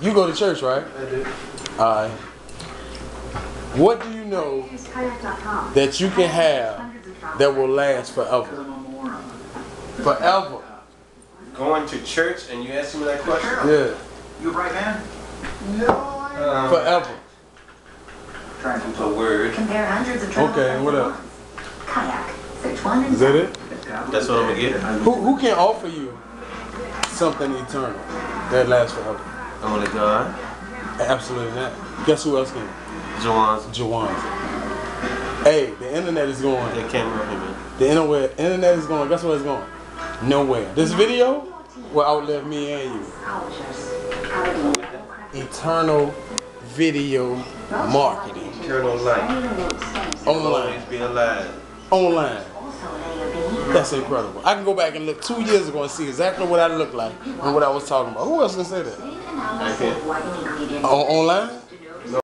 You go to church, right? I do. All right. What do you know that you can have that will last forever? I'm a moron. Forever. Going to church and you asking me that question? Yeah. You a right man? No, Um, Forever. Trying to put a word. Compare hundreds of Okay, and what else? Kayak. Search one and Is that it? That's what I'm gonna get. Who, who can offer you something eternal that lasts forever? I'm gonna God. Absolutely not. Guess who else can? Jawan's. Jawan. Hey, the internet is going. Camera of him, man. The internet, internet is going. Guess where it's going? Nowhere. This video will outlive me and you. Eternal video marketing Eternal life. online. Be alive. Online. That's incredible. I can go back and look two years ago and see exactly what I looked like and what I was talking about. Who else can say that? On, online? Oh,